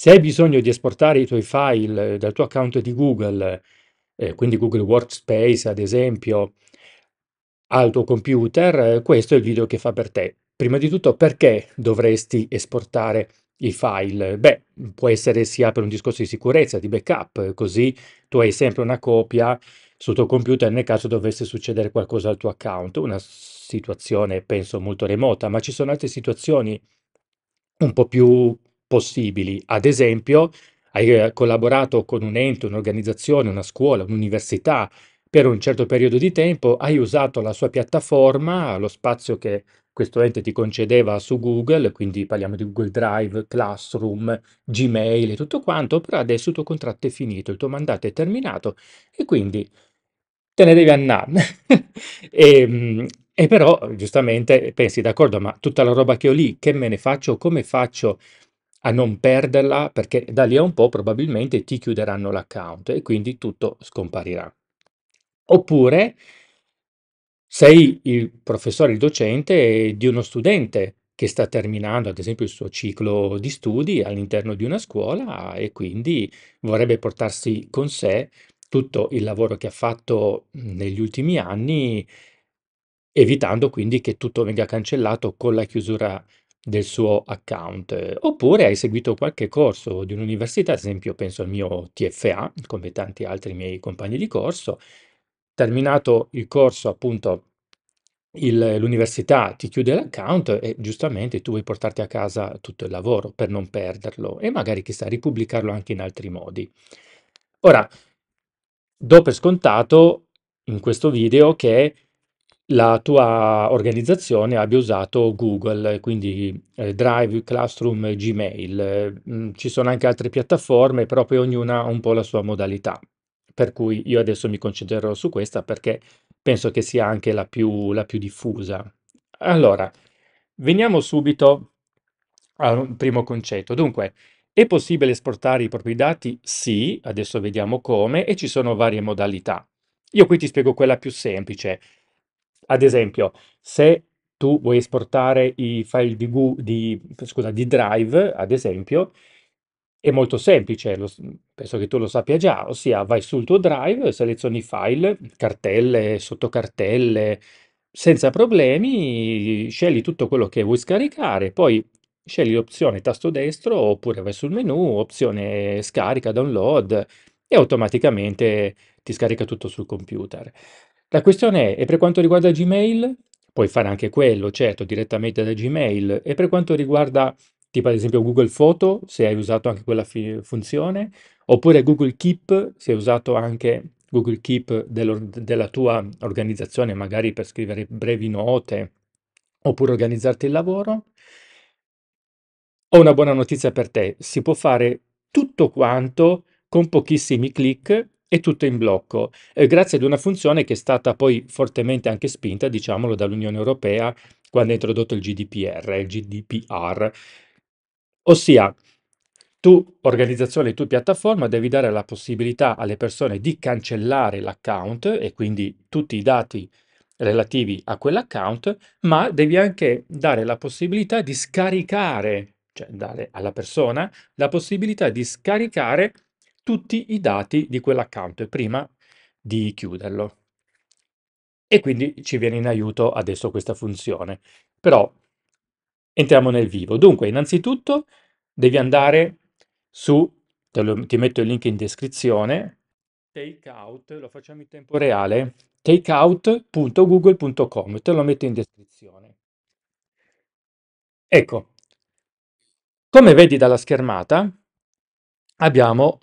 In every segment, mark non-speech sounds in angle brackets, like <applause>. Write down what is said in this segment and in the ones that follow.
Se hai bisogno di esportare i tuoi file dal tuo account di Google, eh, quindi Google Workspace ad esempio, al tuo computer, eh, questo è il video che fa per te. Prima di tutto, perché dovresti esportare i file? Beh, può essere sia per un discorso di sicurezza, di backup, così tu hai sempre una copia sul tuo computer nel caso dovesse succedere qualcosa al tuo account. Una situazione, penso, molto remota, ma ci sono altre situazioni un po' più possibili. Ad esempio, hai eh, collaborato con un ente, un'organizzazione, una scuola, un'università per un certo periodo di tempo, hai usato la sua piattaforma, lo spazio che questo ente ti concedeva su Google, quindi parliamo di Google Drive, Classroom, Gmail e tutto quanto, però adesso il tuo contratto è finito, il tuo mandato è terminato e quindi te ne devi andare. <laughs> e, mm, e però giustamente pensi, d'accordo, ma tutta la roba che ho lì, che me ne faccio? Come faccio a non perderla? Perché da lì a un po' probabilmente ti chiuderanno l'account e quindi tutto scomparirà. Oppure sei il professore, il docente di uno studente che sta terminando, ad esempio, il suo ciclo di studi all'interno di una scuola e quindi vorrebbe portarsi con sé tutto il lavoro che ha fatto negli ultimi anni, evitando quindi che tutto venga cancellato con la chiusura del suo account. Oppure hai seguito qualche corso di un'università, ad esempio penso al mio TFA, come tanti altri miei compagni di corso, terminato il corso, appunto, l'università ti chiude l'account e giustamente tu vuoi portarti a casa tutto il lavoro per non perderlo e magari, chissà, ripubblicarlo anche in altri modi. Ora, do per scontato in questo video che la tua organizzazione abbia usato Google, quindi eh, Drive, Classroom, Gmail. Mm, ci sono anche altre piattaforme, però poi ognuna ha un po' la sua modalità. Per cui io adesso mi concentrerò su questa perché penso che sia anche la più, la più diffusa. Allora, veniamo subito al primo concetto. Dunque, è possibile esportare i propri dati? Sì, adesso vediamo come, e ci sono varie modalità. Io qui ti spiego quella più semplice. Ad esempio, se tu vuoi esportare i file di, Gu- di, scusa, di Drive, ad esempio, è molto semplice, lo penso che tu lo sappia già, ossia vai sul tuo Drive, selezioni file, cartelle, sottocartelle, senza problemi, scegli tutto quello che vuoi scaricare, poi scegli l'opzione tasto destro oppure vai sul menu, opzione scarica, download e automaticamente ti scarica tutto sul computer. La questione è, e per quanto riguarda Gmail, puoi fare anche quello, certo, direttamente da Gmail, e per quanto riguarda, tipo ad esempio Google Photo, se hai usato anche quella funzione, oppure Google Keep, se hai usato anche Google Keep della tua organizzazione, magari per scrivere brevi note, oppure organizzarti il lavoro. Ho una buona notizia per te, si può fare tutto quanto con pochissimi clic e tutto in blocco, eh, grazie ad una funzione che è stata poi fortemente anche spinta, diciamolo, dall'Unione Europea quando ha introdotto il GDPR, il GDPR. Ossia, tu, organizzazione, tu piattaforma, devi dare la possibilità alle persone di cancellare l'account e quindi tutti i dati relativi a quell'account, ma devi anche dare la possibilità di scaricare, cioè dare alla persona la possibilità di scaricare tutti i dati di quell'account prima di chiuderlo. E quindi ci viene in aiuto adesso questa funzione. Però entriamo nel vivo. Dunque, innanzitutto devi andare su, lo- ti metto il link in descrizione, takeout, lo facciamo in tempo reale, takeout.google.com, te lo metto in descrizione. Ecco, come vedi dalla schermata, abbiamo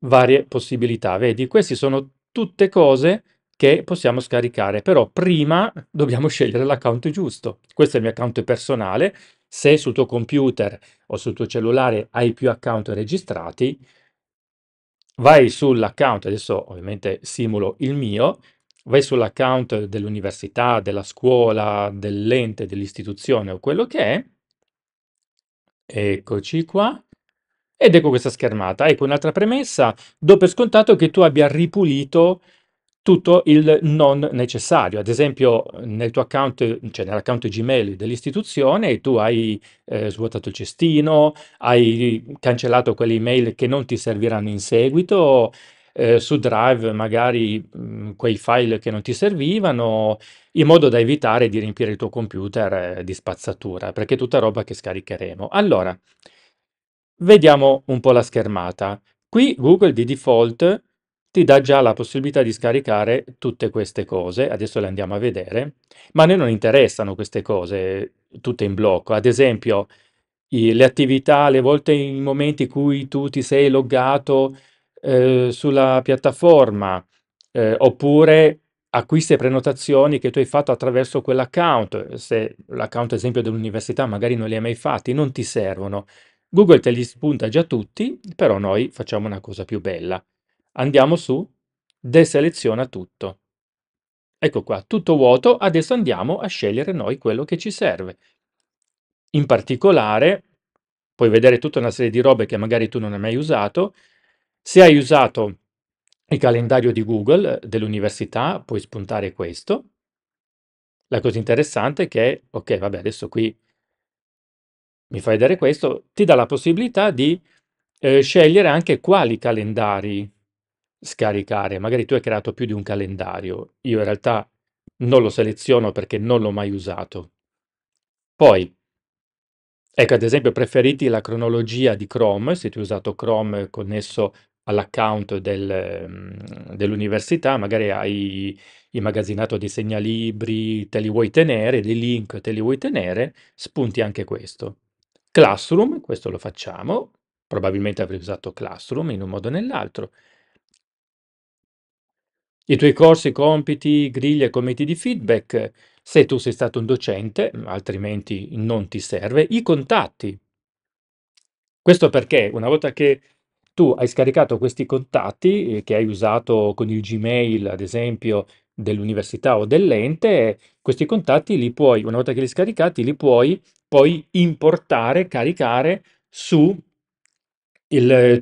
varie possibilità. Vedi, queste sono tutte cose che possiamo scaricare, però prima dobbiamo scegliere l'account giusto. Questo è il mio account personale. Se sul tuo computer o sul tuo cellulare hai più account registrati, vai sull'account, adesso ovviamente simulo il mio, vai sull'account dell'università, della scuola, dell'ente, dell'istituzione o quello che è. Eccoci qua. Ed ecco questa schermata. Ecco un'altra premessa. Do per scontato che tu abbia ripulito tutto il non necessario. Ad esempio, nel tuo account, cioè nell'account Gmail dell'istituzione, tu hai eh, svuotato il cestino, hai cancellato quelle email che non ti serviranno in seguito, eh, su Drive magari mh, quei file che non ti servivano, in modo da evitare di riempire il tuo computer eh, di spazzatura, perché è tutta roba che scaricheremo. Allora, vediamo un po' la schermata. Qui Google di default ti dà già la possibilità di scaricare tutte queste cose, adesso le andiamo a vedere, ma a noi non interessano queste cose tutte in blocco. Ad esempio, i- le attività, le volte in momenti in cui tu ti sei loggato eh, sulla piattaforma, eh, oppure acquisti e prenotazioni che tu hai fatto attraverso quell'account, se l'account esempio dell'università magari non li hai mai fatti, non ti servono. Google te li spunta già tutti, però noi facciamo una cosa più bella. Andiamo su, deseleziona tutto. Ecco qua, tutto vuoto, adesso andiamo a scegliere noi quello che ci serve. In particolare, puoi vedere tutta una serie di robe che magari tu non hai mai usato. Se hai usato il calendario di Google eh, dell'università, puoi spuntare questo. La cosa interessante è che, ok, vabbè, adesso qui mi fai vedere questo, ti dà la possibilità di eh, scegliere anche quali calendari scaricare. Magari tu hai creato più di un calendario, io in realtà non lo seleziono perché non l'ho mai usato. Poi, ecco ad esempio, preferiti la cronologia di Chrome, se tu hai usato Chrome connesso all'account del, mm, dell'università, magari hai immagazzinato dei segnalibri, te li vuoi tenere, dei link te li vuoi tenere, spunti anche questo. Classroom, questo lo facciamo, probabilmente avrei usato Classroom in un modo o nell'altro. I tuoi corsi, compiti, griglie, commenti di feedback, se tu sei stato un docente, altrimenti non ti serve. I contatti. Questo perché una volta che tu hai scaricato questi contatti, eh, che hai usato con il Gmail, ad esempio, dell'università o dell'ente, questi contatti li puoi, una volta che li scaricati, li puoi poi importare, caricare su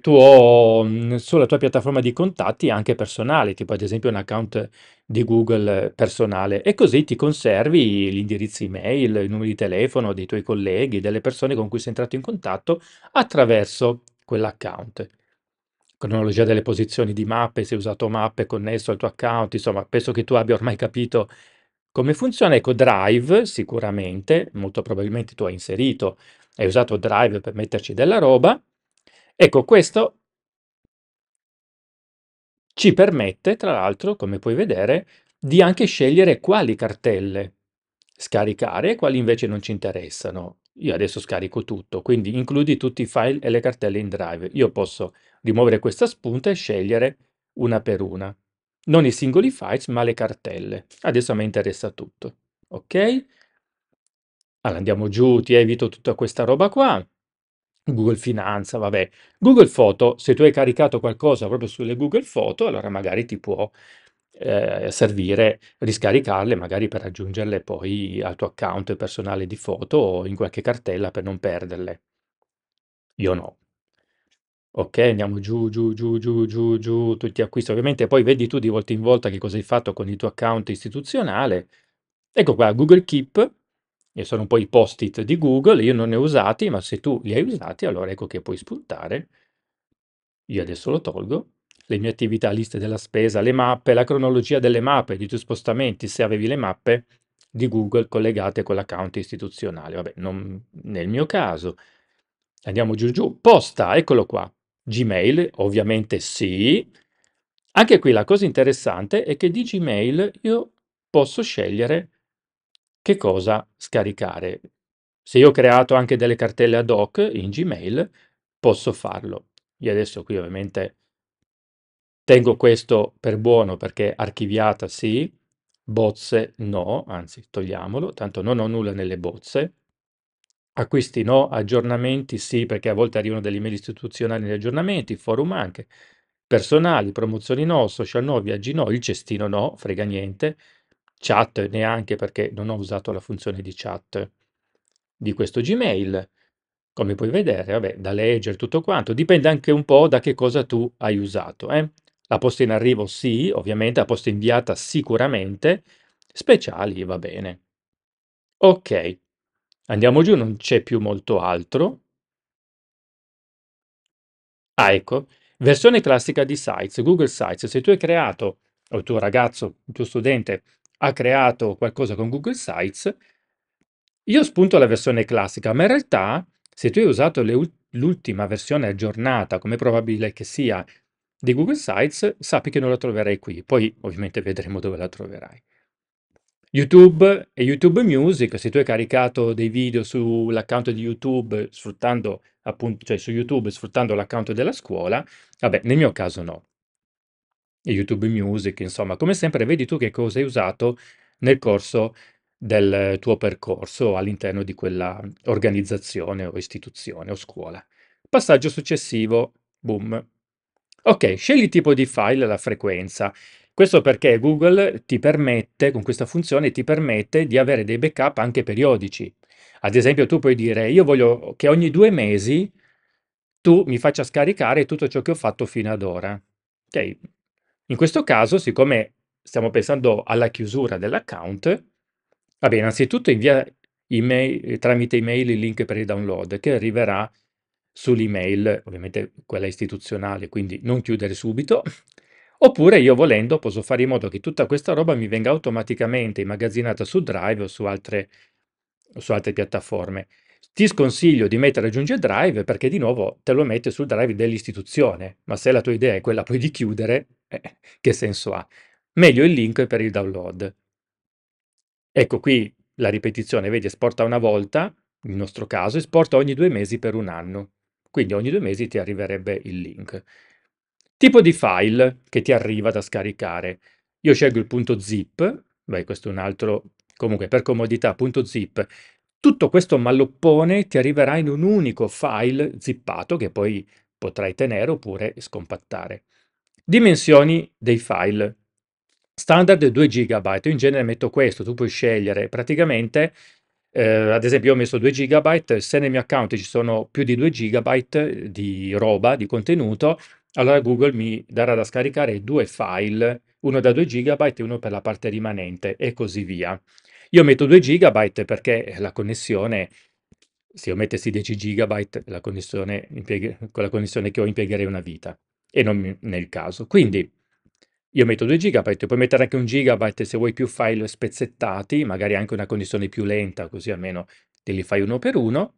tuo, sulla tua piattaforma di contatti anche personale, tipo ad esempio un account di Google personale e così ti conservi gli indirizzi email, i numeri di telefono dei tuoi colleghi, delle persone con cui sei entrato in contatto attraverso quell'account. Cronologia delle posizioni di mappe, se hai usato mappe connesso al tuo account, insomma, penso che tu abbia ormai capito come funziona. Ecco, Drive sicuramente, molto probabilmente tu hai inserito, hai usato Drive per metterci della roba. Ecco, questo ci permette, tra l'altro, come puoi vedere, di anche scegliere quali cartelle scaricare e quali invece non ci interessano. Io adesso scarico tutto, quindi includi tutti i file e le cartelle in Drive. Io posso rimuovere questa spunta e scegliere una per una. Non i singoli files, ma le cartelle. Adesso a me interessa tutto. Ok? Allora andiamo giù, ti evito tutta questa roba qua. Google Finanza, vabbè. Google Foto, se tu hai caricato qualcosa proprio sulle Google Foto, allora magari ti può eh, servire riscaricarle, magari per aggiungerle poi al tuo account personale di foto o in qualche cartella per non perderle. Io no. Ok, andiamo giù, giù, giù, giù, giù, giù, tutti acquisti. Ovviamente poi vedi tu di volta in volta che cosa hai fatto con il tuo account istituzionale. Ecco qua, Google Keep, e sono un po' i post-it di Google, io non ne ho usati, ma se tu li hai usati, allora ecco che puoi spuntare. Io adesso lo tolgo. Le mie attività, liste della spesa, le mappe, la cronologia delle mappe, di tuoi spostamenti, se avevi le mappe di Google collegate con l'account istituzionale. Vabbè, non nel mio caso. Andiamo giù giù. Posta, eccolo qua. Gmail, ovviamente sì. Anche qui la cosa interessante è che di Gmail io posso scegliere che cosa scaricare. Se io ho creato anche delle cartelle ad hoc in Gmail, posso farlo. Io adesso qui ovviamente tengo questo per buono perché archiviata sì, bozze no, anzi togliamolo, tanto non ho nulla nelle bozze. Acquisti no, aggiornamenti sì, perché a volte arrivano delle email istituzionali negli aggiornamenti, forum anche, personali, promozioni no, social no, viaggi no, il cestino no, frega niente, chat neanche perché non ho usato la funzione di chat di questo Gmail, come puoi vedere, vabbè, da leggere tutto quanto, dipende anche un po' da che cosa tu hai usato. Eh? La posta in arrivo sì, ovviamente, la posta inviata sicuramente, speciali va bene. Ok, andiamo giù, non c'è più molto altro. Ah, ecco, versione classica di Sites, Google Sites. Se tu hai creato, o il tuo ragazzo, il tuo studente ha creato qualcosa con Google Sites, io spunto la versione classica, ma in realtà se tu hai usato l'ultima versione aggiornata, come è probabile che sia, di Google Sites, sappi che non la troverai qui. Poi ovviamente vedremo dove la troverai. YouTube e YouTube Music, se tu hai caricato dei video sull'account di YouTube sfruttando appunto, cioè su YouTube sfruttando l'account della scuola, vabbè, nel mio caso no. E YouTube Music, insomma, come sempre vedi tu che cosa hai usato nel corso del tuo percorso all'interno di quella organizzazione o istituzione o scuola. Passaggio successivo, boom. Ok, scegli il tipo di file e la frequenza. Questo perché Google ti permette, con questa funzione, ti permette di avere dei backup anche periodici. Ad esempio, tu puoi dire, io voglio che ogni due mesi tu mi faccia scaricare tutto ciò che ho fatto fino ad ora. Ok? In questo caso, siccome stiamo pensando alla chiusura dell'account, vabbè, innanzitutto invia email, tramite email il link per il download che arriverà sull'email, ovviamente quella istituzionale, quindi non chiudere subito. Oppure io volendo posso fare in modo che tutta questa roba mi venga automaticamente immagazzinata su Drive o su altre, o su altre piattaforme. Ti sconsiglio di mettere aggiunge Drive perché di nuovo te lo mette sul Drive dell'istituzione, ma se la tua idea è quella poi di chiudere, eh, che senso ha? Meglio il link per il download. Ecco qui la ripetizione, vedi, esporta una volta, nel nostro caso, esporta ogni due mesi per un anno. Quindi ogni due mesi ti arriverebbe il link. Tipo di file che ti arriva da scaricare. Io scelgo il punto zip, beh, questo è un altro, comunque per comodità, punto zip. Tutto questo malloppone ti arriverà in un unico file zippato che poi potrai tenere oppure scompattare. Dimensioni dei file. Standard 2 GB, in genere metto questo, tu puoi scegliere praticamente, eh, ad esempio io ho messo 2 GB, se nel mio account ci sono più di 2 GB di roba, di contenuto, allora Google mi darà da scaricare due file, uno da 2 GB e uno per la parte rimanente e così via. Io metto 2 GB perché la connessione, se io mettessi 10 GB, la connessione, con la connessione che ho impiegherei una vita e non nel caso. Quindi io metto 2 GB, puoi mettere anche un gigabyte se vuoi più file spezzettati, magari anche una connessione più lenta, così almeno te li fai uno per uno.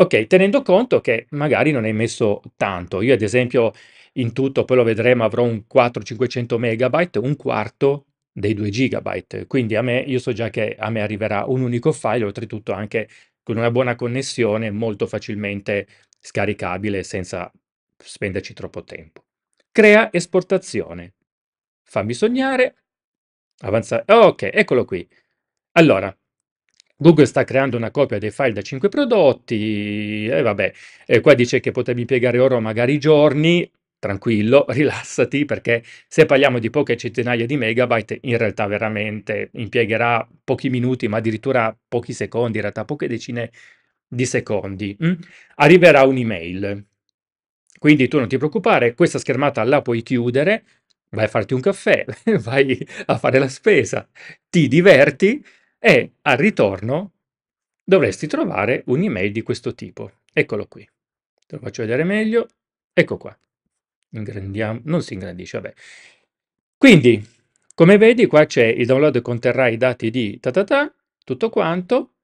Ok, tenendo conto che magari non hai messo tanto. Io ad esempio in tutto, poi lo vedremo, avrò un 400-500 megabyte, un quarto dei 2 gigabyte. Quindi a me, io so già che a me arriverà un unico file, oltretutto anche con una buona connessione, molto facilmente scaricabile senza spenderci troppo tempo. Crea esportazione. Fammi sognare. Avanzare. ok, eccolo qui. Allora, Google sta creando una copia dei file da 5 prodotti e vabbè, e qua dice che potevi impiegare oro magari giorni, tranquillo, <laughs> rilassati perché se parliamo di poche centinaia di megabyte in realtà veramente impiegherà pochi minuti ma addirittura pochi secondi, in realtà poche decine di secondi. Mm? Arriverà un'email quindi tu non ti preoccupare, questa schermata la puoi chiudere, vai a farti un caffè, <laughs> vai a fare la spesa, ti diverti e al ritorno dovresti trovare un'email di questo tipo. Eccolo qui. Te lo faccio vedere meglio. Ecco qua. Ingrandiamo, non si ingrandisce, vabbè. Quindi, come vedi, qua c'è il download conterrà i dati di ta ta ta, tutto quanto,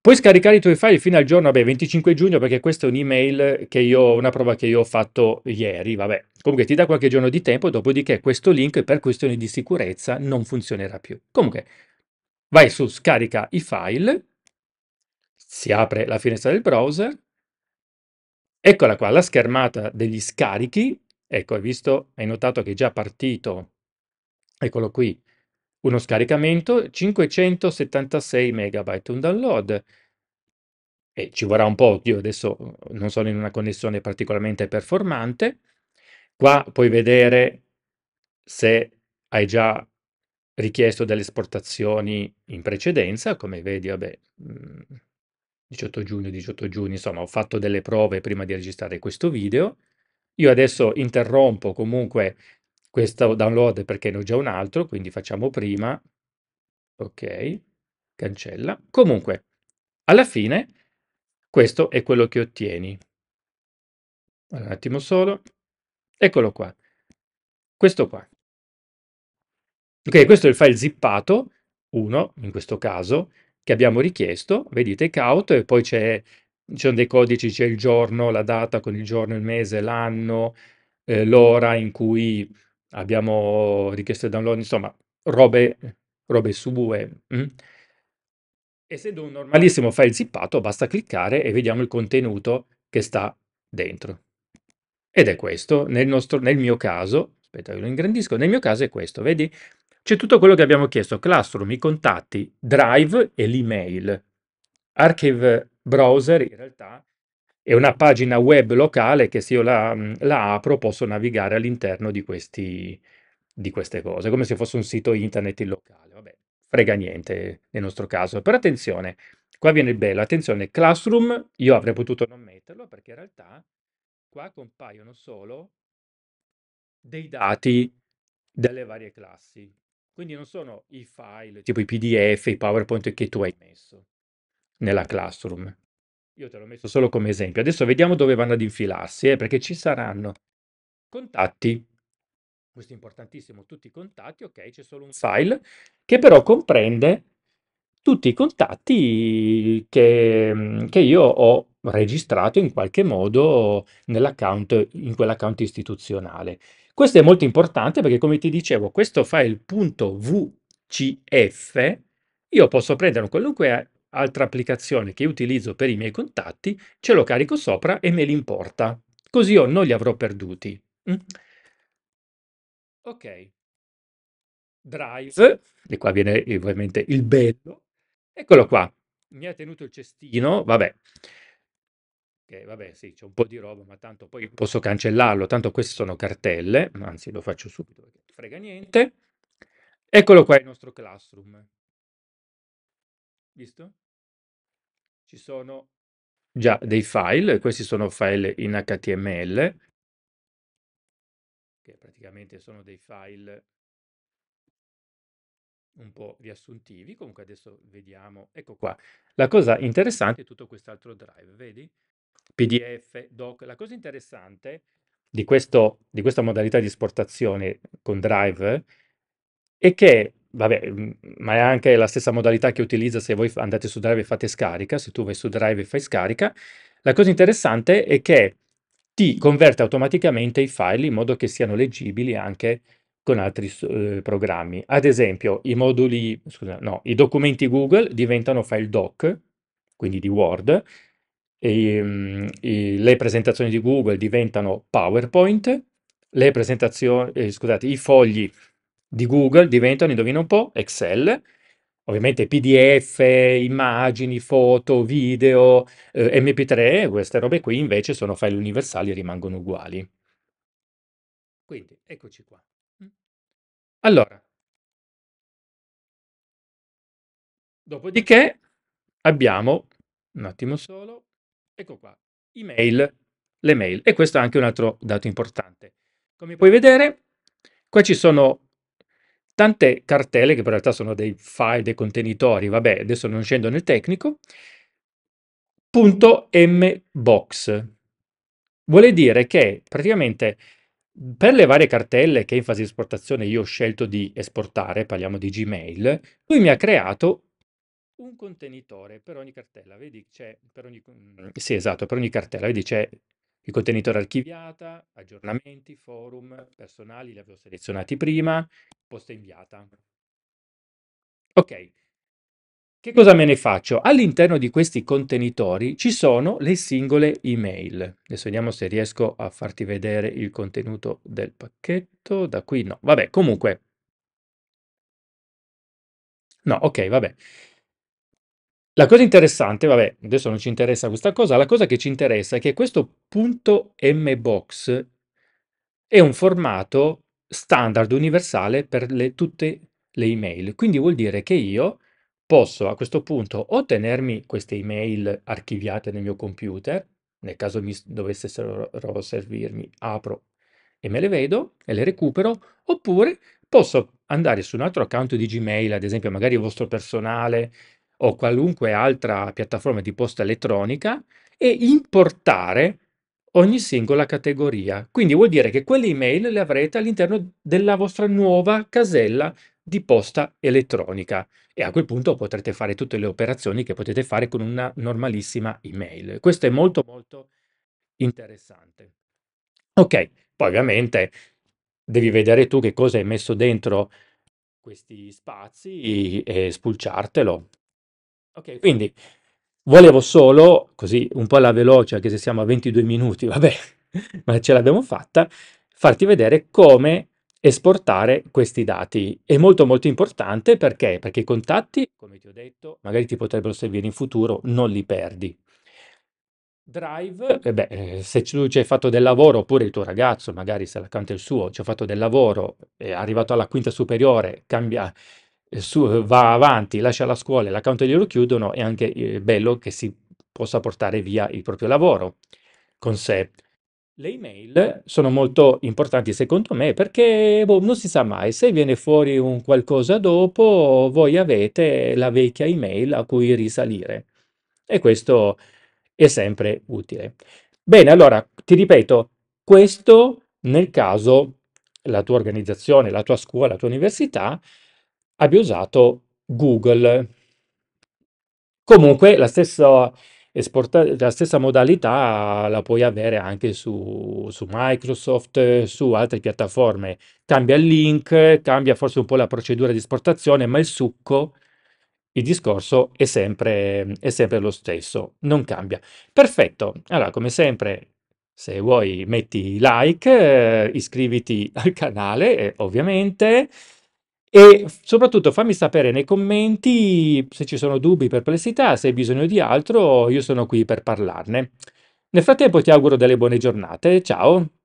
Puoi scaricare i tuoi file fino al giorno, vabbè, 25 giugno, perché questa è un'email che io, una prova che io ho fatto ieri, vabbè. Comunque ti dà qualche giorno di tempo, dopodiché questo link per questioni di sicurezza non funzionerà più. Comunque, vai su scarica i file, si apre la finestra del browser, eccola qua, la schermata degli scarichi, ecco, hai visto, hai notato che è già partito, eccolo qui, uno scaricamento, 576 megabyte, un download, e ci vorrà un po', io adesso non sono in una connessione particolarmente performante. Qua puoi vedere se hai già richiesto delle esportazioni in precedenza, come vedi, vabbè, 18 giugno, 18 giugno, insomma, ho fatto delle prove prima di registrare questo video. Io adesso interrompo comunque questo download perché ne ho già un altro, quindi facciamo prima. Ok, cancella. Comunque, alla fine, questo è quello che ottieni. Un attimo solo. Eccolo qua. Questo qua. Ok, questo è il file zippato, 1 in questo caso, che abbiamo richiesto. Vedi takeout e poi c'è, ci sono dei codici, c'è il giorno, la data con il giorno, il mese, l'anno, eh, l'ora in cui abbiamo richiesto il download, insomma, robe, robe sue. mm. Essendo un normalissimo file zippato, basta cliccare e vediamo il contenuto che sta dentro. Ed è questo, nel, nostro, nel mio caso, aspetta che lo ingrandisco, nel mio caso è questo, vedi? C'è tutto quello che abbiamo chiesto, Classroom, i contatti, Drive e l'email. Archive Browser in realtà è una pagina web locale che se io la, la apro posso navigare all'interno di, di queste cose, come se fosse un sito internet in locale. Vabbè, frega niente nel nostro caso. Però attenzione, qua viene il bello, attenzione, Classroom io avrei potuto non metterlo perché in realtà qua compaiono solo dei dati delle varie classi. Quindi non sono i file, tipo i PDF, i PowerPoint che tu hai messo nella Classroom. Io te l'ho messo solo come esempio. Adesso vediamo dove vanno ad infilarsi, eh, perché ci saranno contatti. Questo è importantissimo, tutti i contatti, ok, c'è solo un file che però comprende tutti i contatti che, che io ho registrato in qualche modo nell'account, in quell'account istituzionale. Questo è molto importante perché, come ti dicevo, questo file .vcf io posso prendere qualunque altra applicazione che utilizzo per i miei contatti, ce lo carico sopra e me li importa. Così io non li avrò perduti. Mm? Ok. Drive, e qua viene ovviamente il bello. Eccolo qua. Mi ha tenuto il cestino, vabbè. Okay, vabbè, sì, c'è un po' di roba, ma tanto poi posso cancellarlo, tanto queste sono cartelle, anzi lo faccio subito perché non frega niente. Eccolo qua il nostro classroom. Visto? Ci sono già dei file, questi sono file in HTML, che praticamente sono dei file un po' riassuntivi. Comunque adesso vediamo, ecco qua. La cosa interessante è tutto quest'altro drive, vedi? PDF, doc. La cosa interessante di, questo, di questa modalità di esportazione con Drive è che, vabbè, mm, ma è anche la stessa modalità che utilizza se voi andate su Drive e fate scarica, se tu vai su Drive e fai scarica. La cosa interessante è che ti converte automaticamente i file in modo che siano leggibili anche con altri eh, programmi. Ad esempio, i moduli, scusa, no, i documenti Google diventano file doc, quindi di Word, e, i, le presentazioni di Google diventano PowerPoint, le presentazioni, eh, scusate, i fogli di Google diventano, indovina un po', Excel, ovviamente PDF, immagini, foto, video, eh, MP3, queste robe qui invece sono file universali e rimangono uguali. Quindi, eccoci qua. Allora, dopodiché abbiamo, un attimo solo, ecco qua, email, le mail. E questo è anche un altro dato importante. Come puoi vedere, qua ci sono tante cartelle, che per realtà sono dei file, dei contenitori, vabbè, adesso non scendo nel tecnico, punto .mbox. Vuole dire che praticamente per le varie cartelle che in fase di esportazione io ho scelto di esportare, parliamo di Gmail, lui mi ha creato un contenitore per ogni cartella. Vedi, c'è per ogni, sì, esatto, per ogni cartella, vedi, c'è il contenitore archiviata, aggiornamenti, forum, personali, li avevo selezionati prima, posta inviata. Ok, che cosa me ne faccio? All'interno di questi contenitori ci sono le singole email. Adesso vediamo se riesco a farti vedere il contenuto del pacchetto. Da qui no. Vabbè, comunque. No, ok, vabbè. La cosa interessante, vabbè, adesso non ci interessa questa cosa, la cosa che ci interessa è che questo .mbox è un formato standard universale per le, tutte le email. Quindi vuol dire che io posso a questo punto o tenermi queste email archiviate nel mio computer, nel caso mi dovessero servirmi, apro e me le vedo e le recupero, oppure posso andare su un altro account di Gmail, ad esempio magari il vostro personale o qualunque altra piattaforma di posta elettronica e importare ogni singola categoria. Quindi vuol dire che quelle email le avrete all'interno della vostra nuova casella di posta elettronica e a quel punto potrete fare tutte le operazioni che potete fare con una normalissima email. Questo è molto molto interessante. Ok, poi ovviamente devi vedere tu che cosa hai messo dentro questi spazi e spulciartelo. Ok, quindi volevo solo, così un po' alla veloce, anche se siamo a 22 minuti, <laughs> vabbè, ma ce l'abbiamo fatta, farti vedere come esportare questi dati. È molto molto importante perché? Perché i contatti, come ti ho detto, magari ti potrebbero servire in futuro, non li perdi. Drive, eh beh, eh, se tu ci hai fatto del lavoro, oppure il tuo ragazzo, magari se l'account è il suo, ci ha fatto del lavoro, è arrivato alla quinta superiore, cambia, su- va avanti, lascia la scuola e l'account glielo chiudono, è anche eh, bello che si possa portare via il proprio lavoro con sé. Le email sono molto importanti secondo me perché boh, non si sa mai, se viene fuori un qualcosa dopo, voi avete la vecchia email a cui risalire e questo è sempre utile. Bene, allora ti ripeto, questo nel caso la tua organizzazione, la tua scuola, la tua università abbia usato Google. Comunque la stessa, esporta- la stessa modalità la puoi avere anche su, su Microsoft, su altre piattaforme. Cambia il link, cambia forse un po' la procedura di esportazione, ma il succo, il discorso è sempre, è sempre lo stesso, non cambia. Perfetto. Allora, come sempre, se vuoi metti like, eh, iscriviti al canale, eh, ovviamente. E soprattutto fammi sapere nei commenti se ci sono dubbi, perplessità, se hai bisogno di altro, io sono qui per parlarne. Nel frattempo ti auguro delle buone giornate. Ciao!